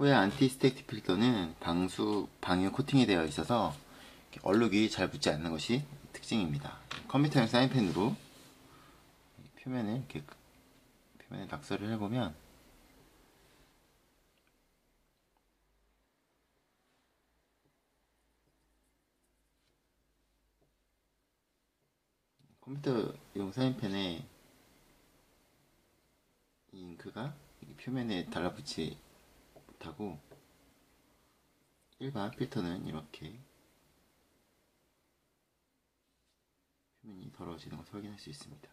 호야 안티스택티 필터는 방수 방유 코팅이 되어 있어서 얼룩이 잘 붙지 않는 것이 특징입니다. 컴퓨터용 사인펜으로 표면을 이렇게 표면에 낙서를 해보면 컴퓨터용 사인펜에 이 잉크가 이 표면에 달라붙지 못하고 일반 필터는 이렇게 표면이 더러워지는 것을 확인할 수 있습니다.